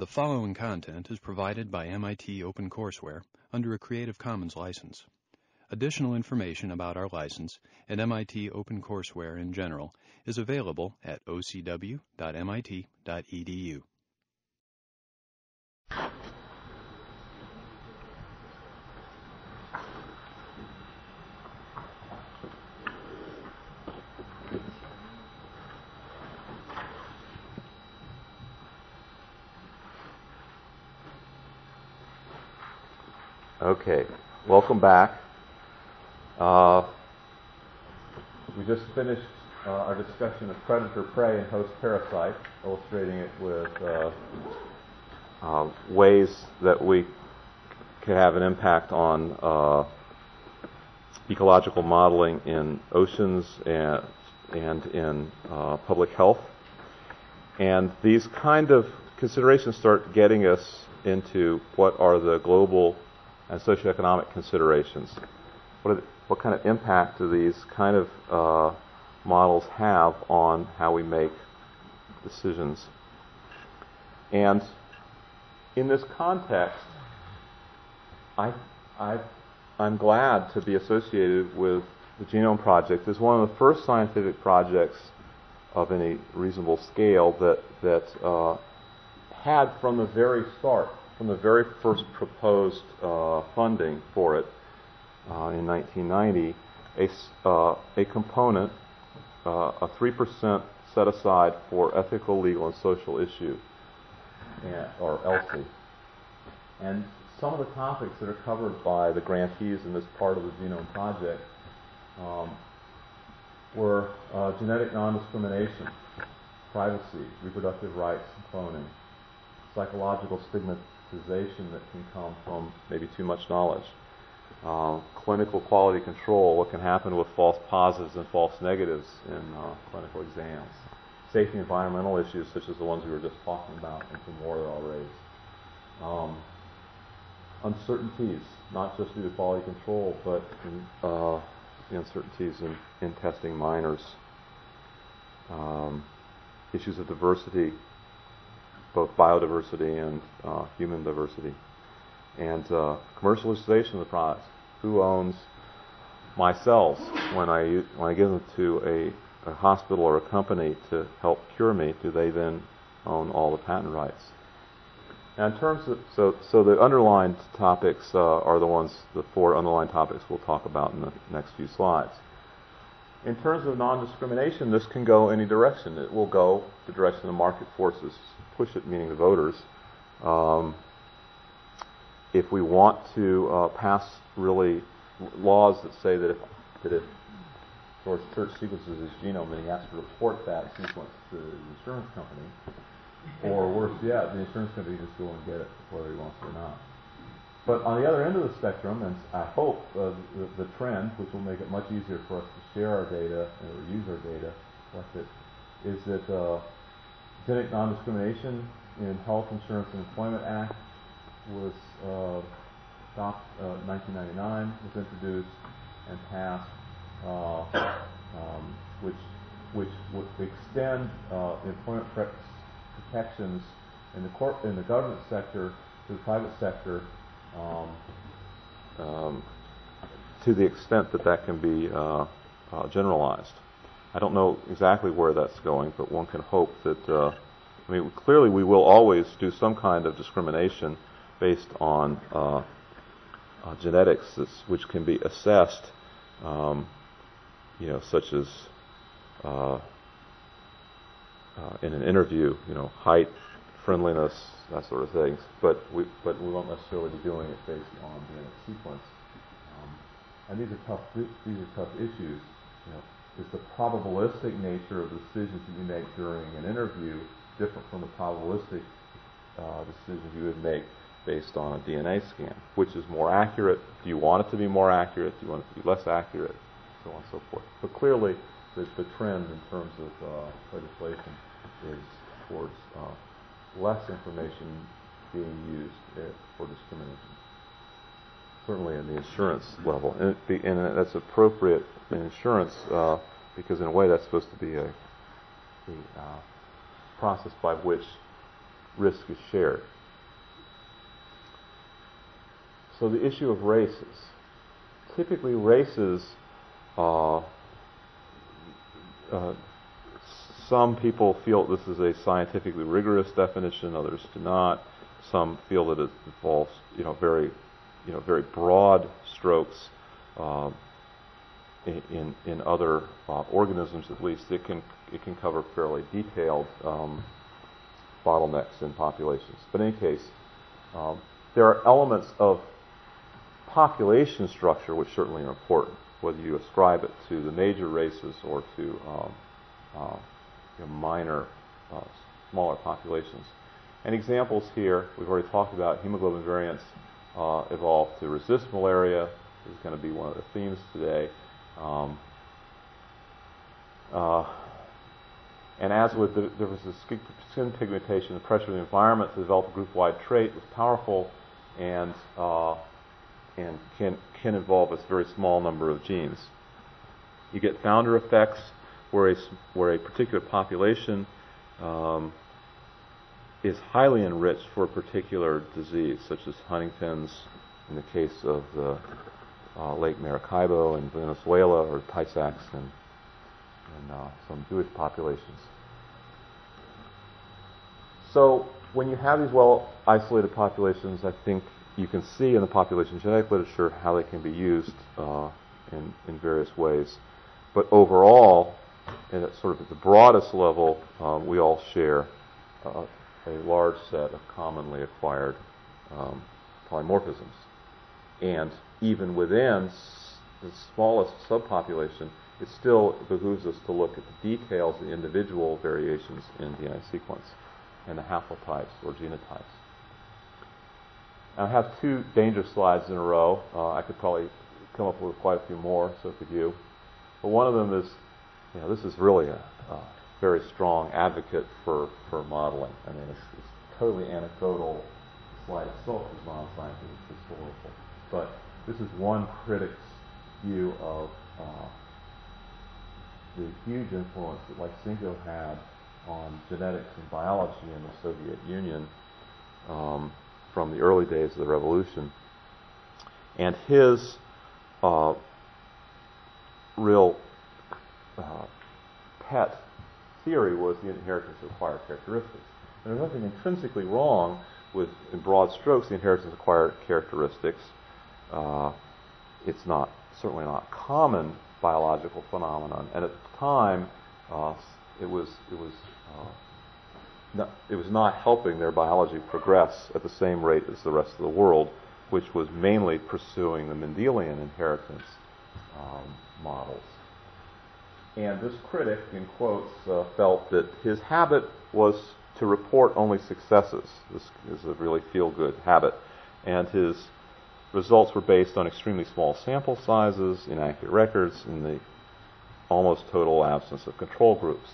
The following content is provided by MIT OpenCourseware under a Creative Commons license. Additional information about our license and MIT OpenCourseware in general is available at ocw.mit.edu. Okay, welcome back. Uh, we just finished uh, our discussion of predator prey and host parasite, illustrating it with uh, uh ways that we could have an impact on uh, ecological modeling in oceans and, and in uh, public health. And these kind of considerations start getting us into what are the global and socioeconomic considerations. What, what kind of impact do these kind of uh, models have on how we make decisions? And in this context, I, I, I'm glad to be associated with the Genome Project as one of the first scientific projects of any reasonable scale that, that uh, had from the very start from the very first proposed uh, funding for it uh, in 1990, a, uh, a component, uh, a 3% set aside for ethical, legal, and social issue, and, or ELSI. And some of the topics that are covered by the grantees in this part of the Genome Project um, were uh, genetic non-discrimination, privacy, reproductive rights, cloning, psychological stigma that can come from maybe too much knowledge. Uh, clinical quality control, what can happen with false positives and false negatives in uh, clinical exams. Safety environmental issues such as the ones we were just talking about and some more that I'll raise. Um, uncertainties, not just due to quality control, but uh, the uncertainties in, in testing minors. Um, issues of diversity, both biodiversity and uh, human diversity. And uh, commercialization of the products. Who owns my cells when I when I give them to a, a hospital or a company to help cure me? Do they then own all the patent rights? Now, in terms of so so the underlined topics uh, are the ones the four underlined topics we'll talk about in the next few slides. In terms of non-discrimination, this can go any direction. It will go the direction the market forces push it, meaning the voters. Um, if we want to uh, pass really laws that say that if, that if George Church sequences his genome, then he has to report that sequence to the insurance company, or worse yet, the insurance company just go and get it whether he wants it or not. But on the other end of the spectrum, and I hope uh, the, the, trend, which will make it much easier for us to share our data and use our data, it, is that uh, genetic non-discrimination in Health Insurance and Employment Act was uh, adopted, uh, 1999 was introduced and passed, uh, um, which which would extend uh, employment protections in the corp- in the government sector to the private sector um, um, to the extent that that can be uh, uh, generalized. I don't know exactly where that's going, but one can hope that. Uh, I mean, clearly, we will always do some kind of discrimination based on uh, uh, genetics, which can be assessed, um, you know, such as uh, in an interview, you know, height, friendliness, that sort of things. But we, but we won't necessarily be doing it based on genetic sequence. Um, and these are tough. These are tough issues. You know, is the probabilistic nature of the decisions that you make during an interview different from the probabilistic uh, decisions you would make based on a DNA scan? Which is more accurate? Do you want it to be more accurate? Do you want it to be less accurate? So on and so forth. But clearly, the, the trend in terms of uh, legislation is towards uh, less information being used uh, for discrimination. Certainly in the insurance level. And, be, and that's appropriate in insurance uh, because, in a way, that's supposed to be a, a uh, process by which risk is shared. So the issue of races. Typically, races, uh, uh, some people feel this is a scientifically rigorous definition, others do not. Some feel that it involves, you know, very, you know, very broad strokes. Uh, in, in other uh, organisms, at least, it can it can cover fairly detailed um, bottlenecks in populations. But in any case, um, there are elements of population structure which certainly are important, whether you ascribe it to the major races or to um, uh, you know, minor, uh, smaller populations. And examples here, we've already talked about hemoglobin variants uh, evolved to resist malaria. Is going to be one of the themes today. Um, uh, and as with the, was a skin pigmentation, the pressure of the environment to develop a group-wide trait was powerful and uh, and can can involve a very small number of genes. You get founder effects where a where a particular population um, is highly enriched for a particular disease, such as Huntington's, in the case of the uh, Lake Maracaibo in Venezuela, or Tay-Sachs in, in uh, some Jewish populations. So when you have these well isolated populations, I think you can see in the population genetic literature how they can be used uh, in, in various ways. But overall, and at sort of at the broadest level, um, we all share uh, a large set of commonly acquired um, polymorphisms. And even within the smallest subpopulation, it still behooves us to look at the details, the individual variations in DNA sequence and the haplotypes or genotypes. I have two danger slides in a row. Uh, I could probably come up with quite a few more, so could you. But one of them is, you know, this is really a, a very strong advocate for, for modeling. I mean, it's, it's totally anecdotal. Slide itself is non-scientific, historical. But this is one critic's view of uh, the huge influence that Lysenko had on genetics and biology in the Soviet Union um, from the early days of the revolution. And his uh, real uh, pet theory was the inheritance of acquired characteristics. And there's nothing intrinsically wrong with, in broad strokes, the inheritance of acquired characteristics. Uh, it's not certainly not common biological phenomenon. And at the time, uh, it was it was uh, not, it was not helping their biology progress at the same rate as the rest of the world, which was mainly pursuing the Mendelian inheritance um, models. And this critic, in quotes, uh, felt that his habit was to report only successes. This is a really feel-good habit, and his results were based on extremely small sample sizes, inaccurate records, and the almost total absence of control groups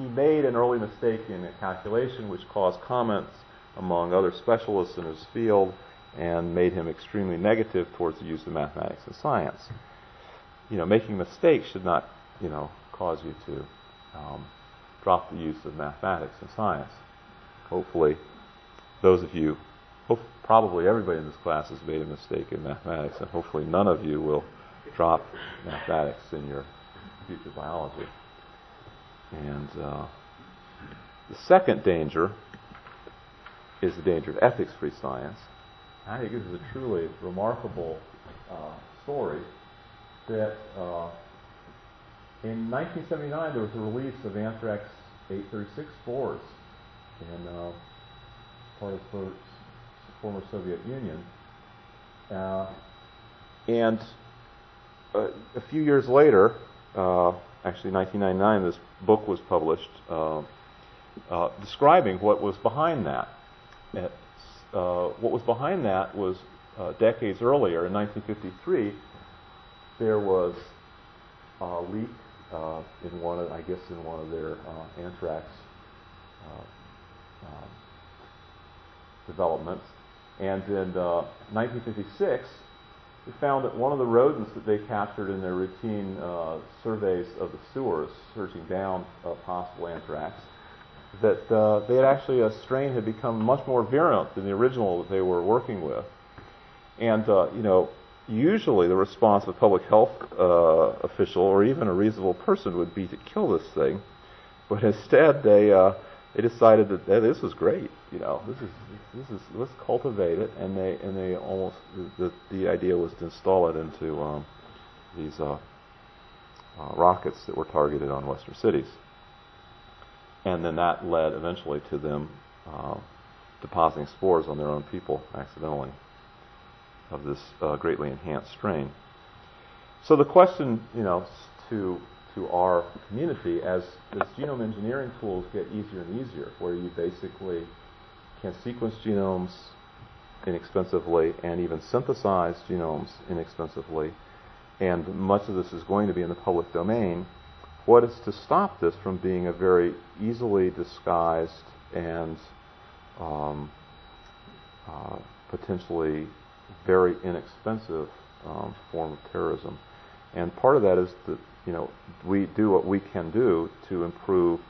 he made an early mistake in a calculation which caused comments among other specialists in his field and made him extremely negative towards the use of mathematics and science. You know, making mistakes should not, you know, cause you to um, drop the use of mathematics and science. Hopefully, those of you, hope, probably everybody in this class has made a mistake in mathematics, and hopefully none of you will drop mathematics in your future biology. And uh, the second danger is the danger of ethics-free science. I think this is a truly remarkable uh, story that uh, in 1979 there was a release of anthrax 836 spores in uh, part of the former Soviet Union. Uh, and uh, a few years later, uh, actually 1999, this book was published uh, describing what was behind that. What was behind that was decades earlier, in 1953, there was a leak uh, in one of, I guess, in one of their uh, anthrax developments, and in 1956 they found that one of the rodents that they captured in their routine uh, surveys of the sewers, searching down uh, possible anthrax, that uh, they had actually a strain had become much more virulent than the original that they were working with. And uh, you know, usually the response of a public health uh, official or even a reasonable person would be to kill this thing, but instead they uh, they decided that hey, this is great. You know, this is this is let's cultivate it, and they and they almost the the idea was to install it into um, these uh, uh, rockets that were targeted on Western cities, and then that led eventually to them uh, depositing spores on their own people accidentally of this uh, greatly enhanced strain. So the question, you know, to to our community as, as genome engineering tools get easier and easier, where you basically can sequence genomes inexpensively and even synthesize genomes inexpensively, and much of this is going to be in the public domain. What is to stop this from being a very easily disguised and um, uh, potentially very inexpensive um, form of terrorism? And part of that is that you know, we do what we can do to improve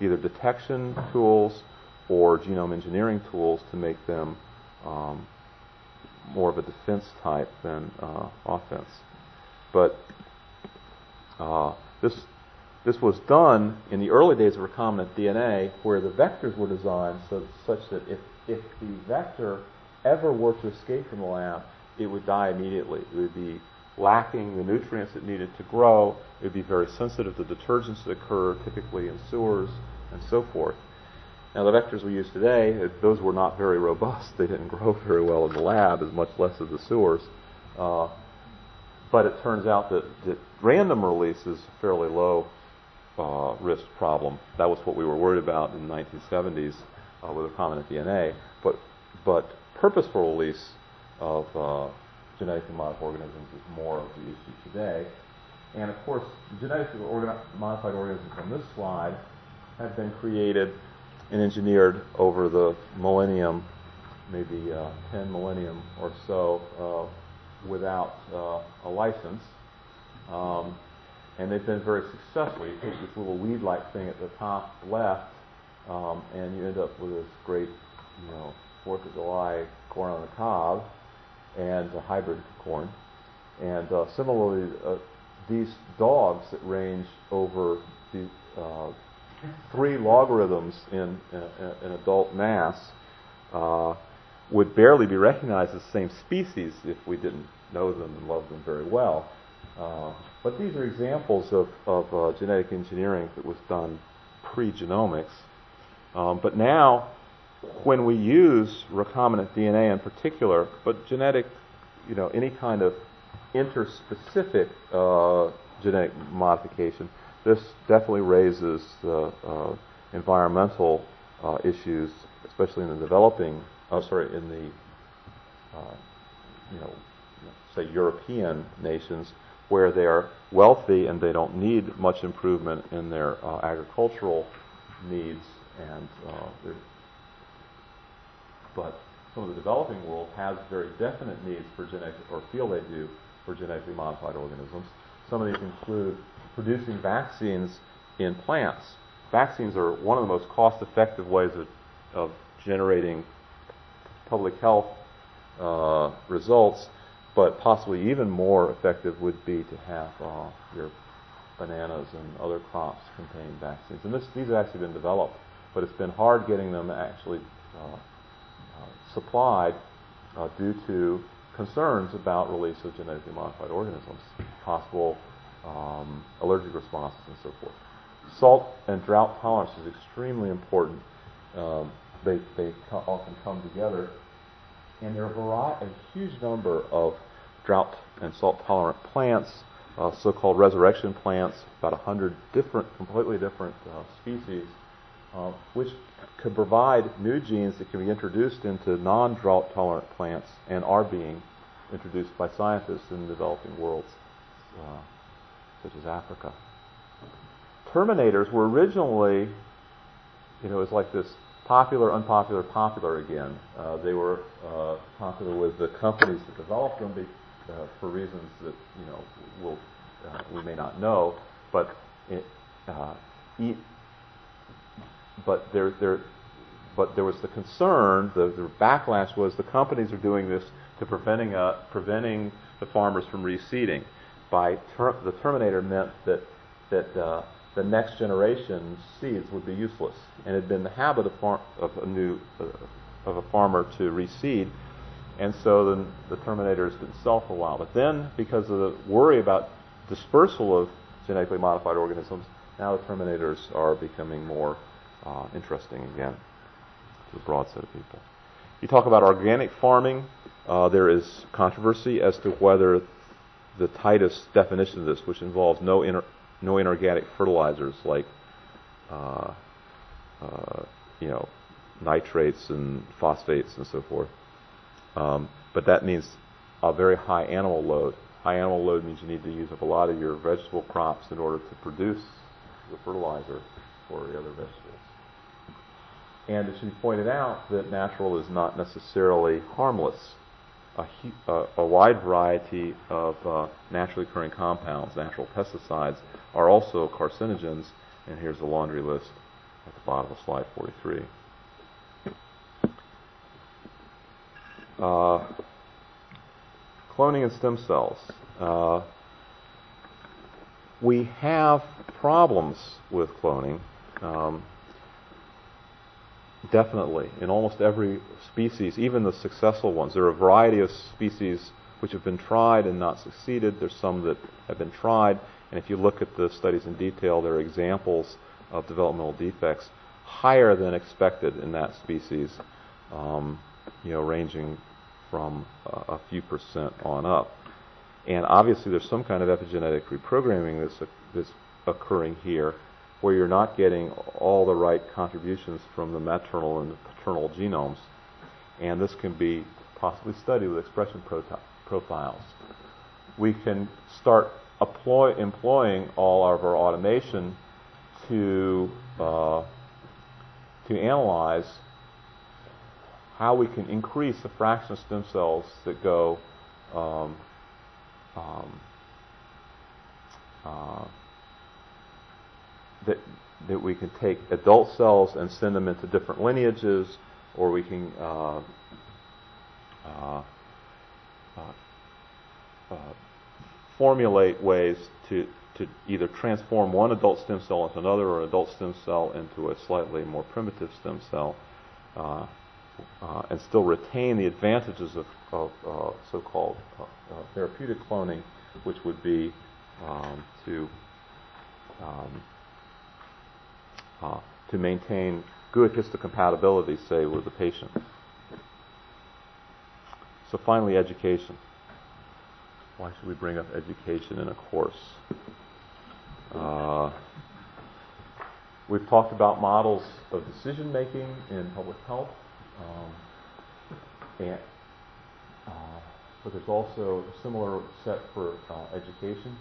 either detection tools or genome engineering tools to make them um, more of a defense type than uh, offense. But uh, this this was done in the early days of recombinant DNA, where the vectors were designed so, such that if if the vector ever were to escape from the lab, it would die immediately. It would be lacking the nutrients it needed to grow. It would be very sensitive to detergents that occur typically in sewers and so forth. Now, the vectors we use today, those were not very robust. They didn't grow very well in the lab, as much less as the sewers. Uh, but it turns out that, that, random release is a fairly low uh, risk problem. That was what we were worried about in the 1970s uh, with recombinant DNA. But, but purposeful release of uh, genetically modified organisms is more of the issue today. And of course, genetically modified organisms on this slide have been created and engineered over the millennium, maybe uh, 10 millennium or so, uh, without uh, a license. Um, and they've been very successful. You take this little weed-like thing at the top left, um, and you end up with this great, you know, Fourth of July corn on the cob and a hybrid corn. And uh, similarly, uh, these dogs that range over the uh, three logarithms in, in, adult mass uh, would barely be recognized as the same species if we didn't know them and love them very well. Uh, but these are examples of, of uh, genetic engineering that was done pre-genomics. Um, but now when we use recombinant DNA in particular, but genetic, you know, any kind of interspecific uh, genetic modification, this definitely raises the uh, environmental uh, issues, especially in the developing, oh, sorry, in the, uh, you know, say European nations where they are wealthy and they don't need much improvement in their uh, agricultural needs and uh, but some of the developing world has very definite needs for genetic, or feel they do, for genetically modified organisms. Some of these include producing vaccines in plants. Vaccines are one of the most cost-effective ways of, of generating public health uh, results, but possibly even more effective would be to have uh, your bananas and other crops contain vaccines. And this, these have actually been developed, but it's been hard getting them actually uh, supplied uh, due to concerns about release of genetically modified organisms, possible um, allergic responses, and so forth. Salt and drought tolerance is extremely important. Um, they they co- often come together, and there are a, variety, a huge number of drought and salt tolerant plants, uh, so-called resurrection plants, about 100 different, completely different uh, species uh, which could provide new genes that can be introduced into non-drought tolerant plants and are being introduced by scientists in developing worlds, uh, such as Africa. Terminators were originally, you know, it was like this popular, unpopular, popular again. Uh, they were uh, popular with the companies that developed them be, uh, for reasons that you know we'll, uh, we may not know, but it, but there, there, but there was the concern, the, the backlash was the companies are doing this to preventing, uh, preventing the farmers from reseeding. By ter- the terminator meant that, that uh, the next generation's seeds would be useless, and it had been the habit of, far- of a new uh, of a farmer to reseed, and so then the terminators didn't sell for a while. But then, because of the worry about dispersal of genetically modified organisms, now the terminators are becoming more uh, interesting again to a broad set of people. You talk about organic farming. Uh, there is controversy as to whether the tightest definition of this, which involves no no inorganic fertilizers like uh, uh, you know nitrates and phosphates and so forth. Um, but that means a very high animal load. High animal load means you need to use up a lot of your vegetable crops in order to produce the fertilizer for the other vegetables. And it should be pointed out that natural is not necessarily harmless. A, a, wide variety of uh, naturally occurring compounds, natural pesticides, are also carcinogens, and here's a laundry list at the bottom of slide 43. Uh, cloning and stem cells. Uh, we have problems with cloning. Um, definitely, in almost every species, even the successful ones. There are a variety of species which have been tried and not succeeded. There's some that have been tried, and if you look at the studies in detail, there are examples of developmental defects higher than expected in that species. Um, you know, ranging from uh, a few percent on up. And obviously, there's some kind of epigenetic reprogramming that's, that's occurring here where you're not getting all the right contributions from the maternal and paternal genomes. And this can be possibly studied with expression profiles. We can start employ, employing all of our automation to, uh, to analyze how we can increase the fraction of stem cells that go um, um, uh, that that we can take adult cells and send them into different lineages, or we can uh, uh, uh, uh formulate ways to to either transform one adult stem cell into another, or an adult stem cell into a slightly more primitive stem cell. Uh, uh, and still retain the advantages of, of so-called uh, uh, therapeutic cloning, which would be um, to um, uh, to maintain good histocompatibility, say, with the patient. So finally, education. Why should we bring up education in a course? Uh, we've talked about models of decision making in public health. Um, and, uh, but there's also a similar set for uh, education.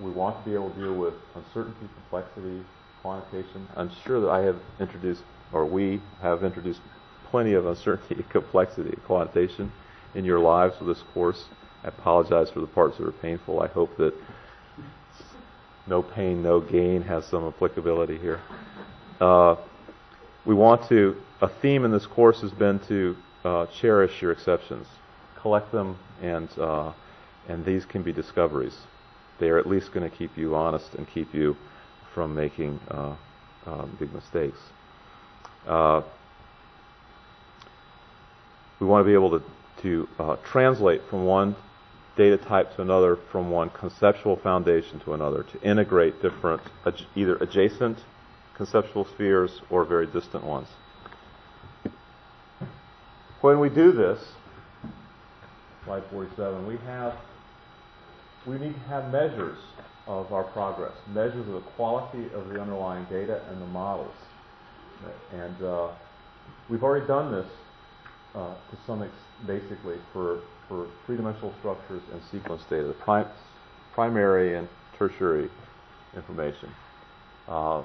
We want to be able to deal with uncertainty, complexity, quantitation. I'm sure that I have introduced, or we have introduced, plenty of uncertainty, complexity, quantitation in your lives with this course. I apologize for the parts that are painful. I hope that no pain, no gain has some applicability here. Uh, we want to, a theme in this course has been to uh, cherish your exceptions, collect them, and, uh, and these can be discoveries. They are at least going to keep you honest and keep you from making uh, um, big mistakes. Uh, we want to be able to, to uh, translate from one data type to another, from one conceptual foundation to another, to integrate different, either adjacent conceptual spheres or very distant ones. When we do this, slide 47, we have we need to have measures of our progress, measures of the quality of the underlying data and the models. And uh, we've already done this uh, to some extent, basically for, for three-dimensional structures and sequence data, the prim- primary and tertiary information. Uh,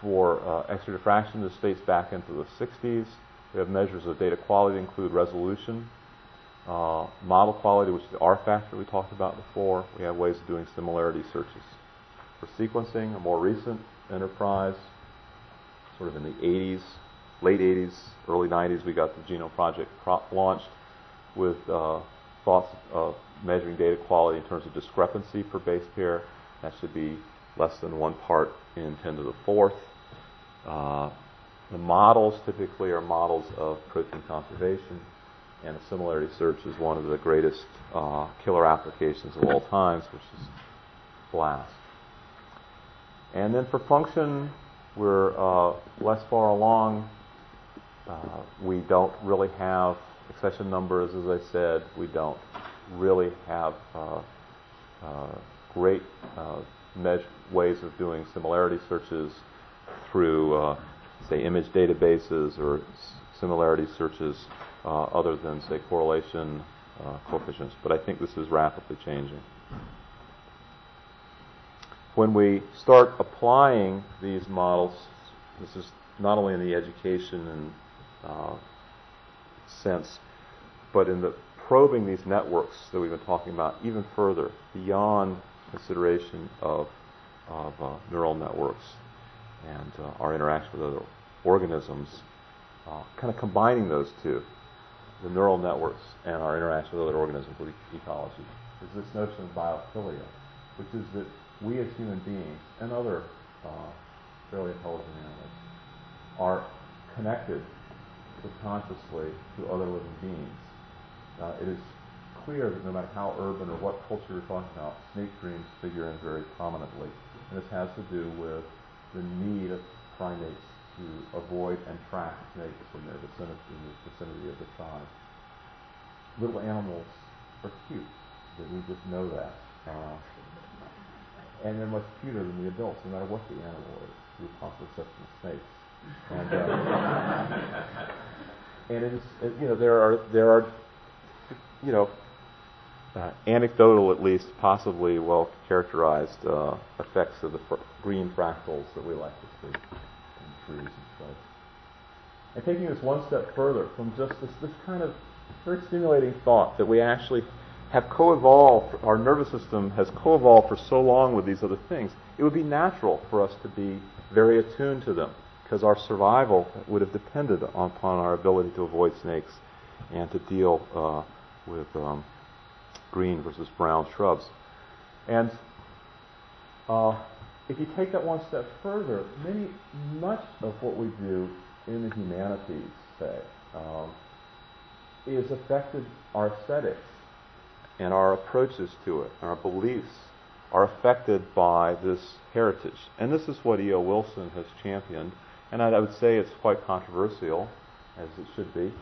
for uh, X-ray diffraction, this dates back into the 60s. We have measures of data quality include resolution, uh, model quality, which is the R factor we talked about before. We have ways of doing similarity searches. For sequencing, a more recent enterprise, sort of in the 80s, late 80s, early 90s, we got the Genome Project pro- launched with uh, thoughts of measuring data quality in terms of discrepancy per base pair. That should be less than one part in 10 to the fourth. Uh, the models typically are models of protein conservation, and a similarity search is one of the greatest uh, killer applications of all times, which is BLAST. And then for function, we're uh, less far along. Uh, we don't really have accession numbers, as I said. We don't really have uh, uh great uh, ways of doing similarity searches through, say, image databases or similarity searches other than, say, correlation coefficients. But I think this is rapidly changing when we start applying these models, this is not only in the education and uh, sense, but in the probing these networks that we've been talking about even further beyond consideration of, of uh, neural networks and uh, our interaction with other organisms, uh, kind of combining those two, the neural networks and our interaction with other organisms with ecology, is this notion of biophilia, which is that we as human beings and other uh, fairly intelligent animals are connected subconsciously to other living beings. Uh, it is clear that no matter how urban or what culture you're talking about, snake dreams figure in very prominently. And this has to do with the need of primates to avoid and track snakes in their vicinity, in the vicinity of the tribe. Little animals are cute. We just know that. Uh, and they're much cuter than the adults, no matter what the animal is, with possible exception of snakes. And, uh, and it is, it, you know, there are there are, you know, uh, anecdotal at least, possibly well characterized uh, effects of the fr- green fractals that we like to see trees and shrubs. And taking this one step further from just this, this kind of very stimulating thought that we actually have co-evolved, our nervous system has co-evolved for so long with these other things, it would be natural for us to be very attuned to them because our survival would have depended upon our ability to avoid snakes and to deal uh, with um, green versus brown shrubs. And uh, if you take that one step further, many, much of what we do in the humanities, say, um, is affected our aesthetics and our approaches to it and our beliefs are affected by this heritage. And this is what E.O. Wilson has championed, and I, would say it's quite controversial, as it should be.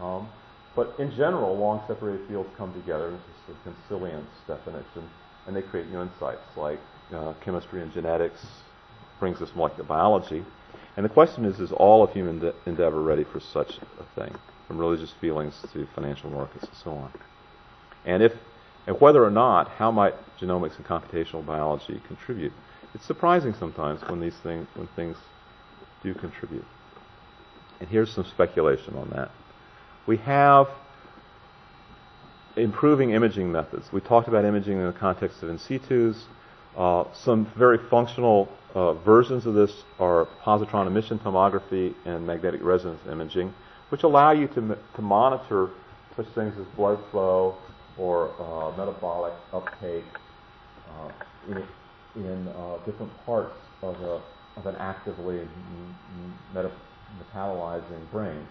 Um, but in general, long separated fields come together, this is the consilience definition, and they create new insights like uh, chemistry and genetics, brings us molecular biology. And the question is, is all of human de- endeavor ready for such a thing, from religious feelings to financial markets and so on? And if and whether or not, how might genomics and computational biology contribute? It's surprising sometimes when these things when things do contribute. And here's some speculation on that. We have improving imaging methods. We talked about imaging in the context of in situs. Uh, some very functional uh, versions of this are positron emission tomography and magnetic resonance imaging, which allow you to, to monitor such things as blood flow, or uh, metabolic uptake uh, in, in uh, different parts of, a, of an actively meta- metabolizing brain.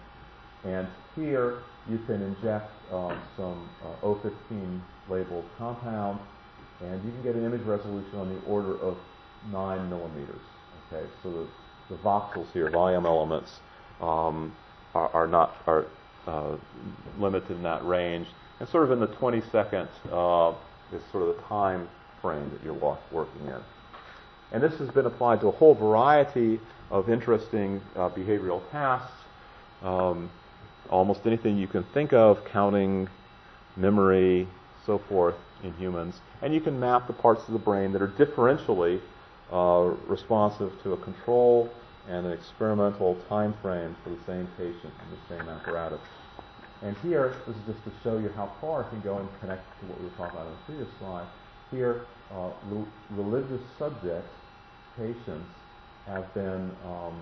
And here you can inject um, some uh, O15 labeled compound, and you can get an image resolution on the order of 9 millimeters. Okay, so the, the voxels here, volume elements, um, are, are, not are uh, limited in that range. And sort of in the 20 seconds uh, is sort of the time frame that you're working in. And this has been applied to a whole variety of interesting uh, behavioral tasks. Um, almost anything you can think of, counting, memory, so forth in humans. And you can map the parts of the brain that are differentially uh, responsive to a control and an experimental time frame for the same patient and the same apparatus. And here, this is just to show you how far it can go and connect to what we were talking about on the previous slide. Here, uh, re- religious subjects, patients, have been um,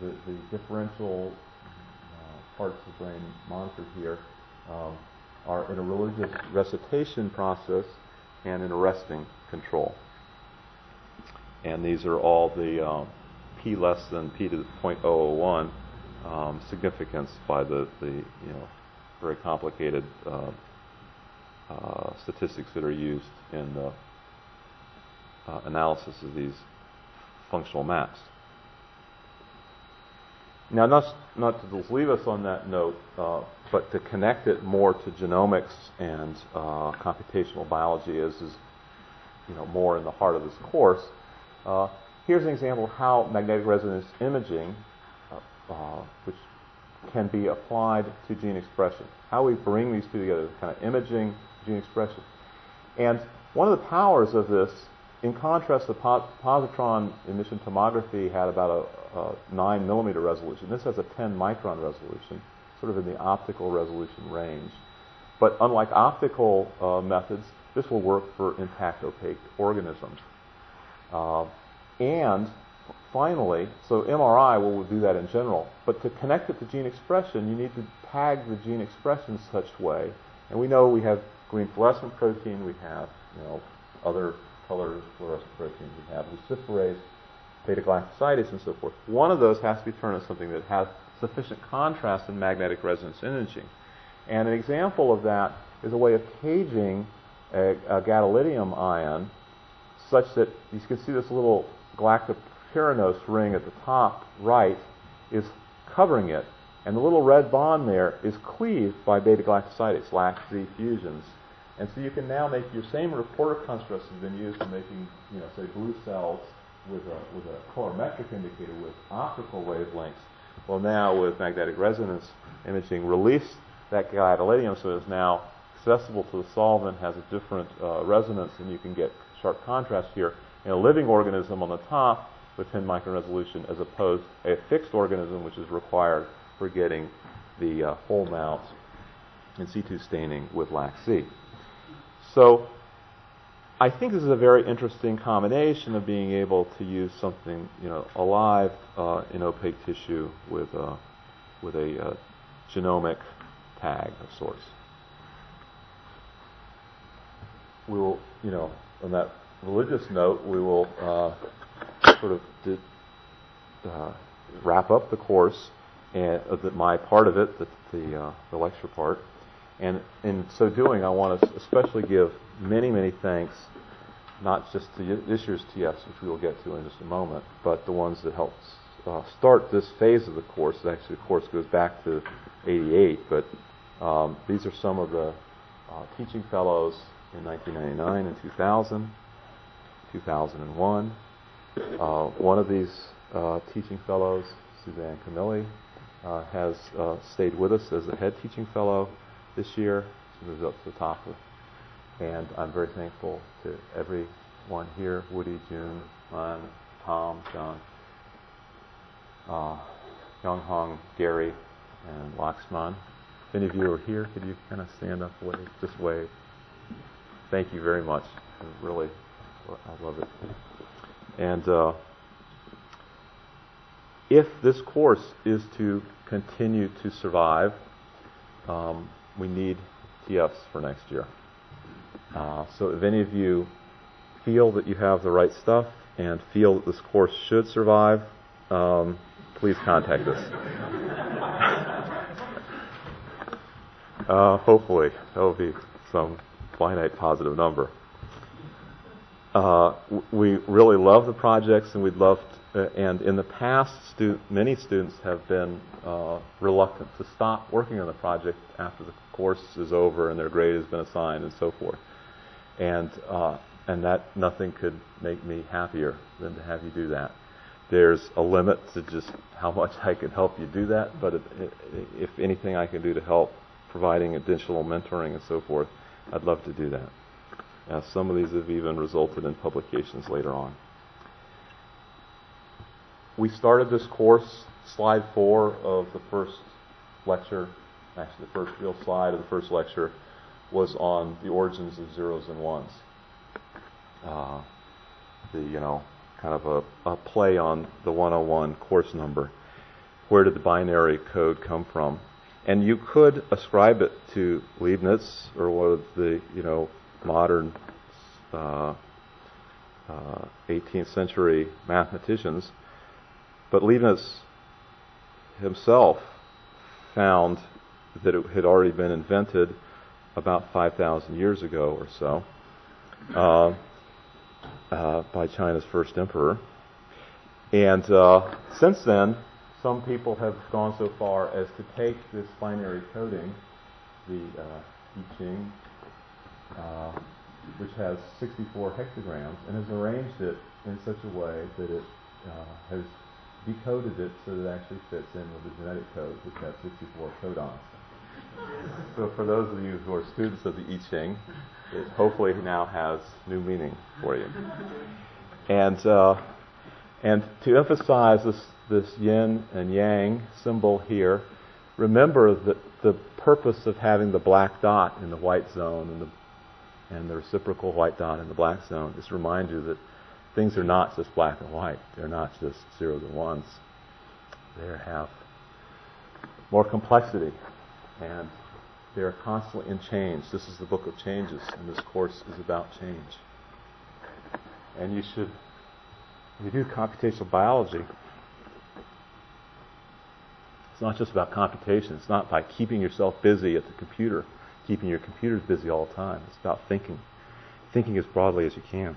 the, the, differential uh, parts of the brain monitored here um, are in a religious recitation process and in a resting control. And these are all the um, p less than p to the 0.001 um, significance by the, the you know very complicated uh, uh, statistics that are used in the uh, analysis of these functional maps. Now, not, not to leave us on that note, uh, but to connect it more to genomics and uh, computational biology, as is you know more in the heart of this course. Uh, here's an example of how magnetic resonance imaging, uh, uh, which can be applied to gene expression. How we bring these two together, kind of imaging, gene expression. And one of the powers of this in contrast, the positron emission tomography had about a, a 9 millimeter resolution. This has a 10 micron resolution, sort of in the optical resolution range. But unlike optical uh, methods, this will work for intact opaque organisms. Uh, and finally, so MRI will do that in general, but to connect it to gene expression, you need to tag the gene expression such way. And we know we have green fluorescent protein, we have you know other colors, fluorescent proteins we have, luciferase, beta galactosidase, and so forth. One of those has to be turned into something that has sufficient contrast in magnetic resonance imaging. And an example of that is a way of caging a, a gadolinium ion such that you can see this little galactopyranose ring at the top right is covering it. And the little red bond there is cleaved by beta galactosidase, LAC-Z fusions. And so you can now make your same reporter constructs that have been used in making, you know, say blue cells with a, with a colorimetric indicator with optical wavelengths. Well, now with magnetic resonance imaging, release that gadolinium so it's now accessible to the solvent, has a different uh, resonance, and you can get sharp contrast here in a living organism on the top with 10 micron resolution as opposed to a fixed organism which is required for getting the uh, whole mount in situ staining with LAC-Z. So I think this is a very interesting combination of being able to use something, you know, alive uh, in opaque tissue with a, with a uh, genomic tag of sorts. We will, you know, on that religious note, we will uh, sort of uh, wrap up the course and uh, my part of it, the the, uh, the lecture part, and in so doing, I want to especially give many, many thanks, not just to this year's TS, which we will get to in just a moment, but the ones that helped uh, start this phase of the course. Actually, the course goes back to 88, but um, these are some of the uh, teaching fellows in 1999 and 2000, 2001. Uh, one of these uh, teaching fellows, Suzanne Komili, uh, has uh, stayed with us as a head teaching fellow this year. She moves up to the top of and I'm very thankful to everyone here, Woody, June, Lon, Tom, John, uh, Young Hong, Gary, and Laxman. If any of you are here, could you kind of stand up, wave, just wave. Thank you very much. Really, I love it. And uh, if this course is to continue to survive, um, we need TFs for next year. Uh, so if any of you feel that you have the right stuff and feel that this course should survive, um, please contact us. uh, hopefully, that will be some finite positive number. Uh, we really love the projects, and we'd love, and in the past, stu- many students have been uh, reluctant to stop working on the project after the course is over and their grade has been assigned and so forth. And uh, and that nothing could make me happier than to have you do that. There's a limit to just how much I can help you do that, but if anything I can do to help providing additional mentoring and so forth, I'd love to do that. Uh, some of these have even resulted in publications later on. We started this course, slide four of the first lecture, actually the first real slide of the first lecture, was on the origins of zeros and ones. Uh, the, you know, kind of a, a play on the 101 course number. Where did the binary code come from? And you could ascribe it to Leibniz or one of the you know modern uh, uh, 18th century mathematicians, but Leibniz himself found that it had already been invented about 5,000 years ago or so uh, uh, by China's first emperor. And uh, since then, some people have gone so far as to take this binary coding, the uh, I Ching, uh, which has 64 hexagrams, and has arranged it in such a way that it uh, has decoded it so that it actually fits in with the genetic code, which has 64 codons. So for those of you who are students of the I Ching, it hopefully now has new meaning for you. And uh, and to emphasize this this yin and yang symbol here, remember that the purpose of having the black dot in the white zone and the and the reciprocal white dot in the black zone is to remind you that things are not just black and white. They're not just zeros and ones. They have more complexity and they're constantly in change. This is the book of changes, and this course is about change. And you should, you do computational biology, it's not just about computation. It's not by keeping yourself busy at the computer, keeping your computers busy all the time. It's about thinking, thinking as broadly as you can.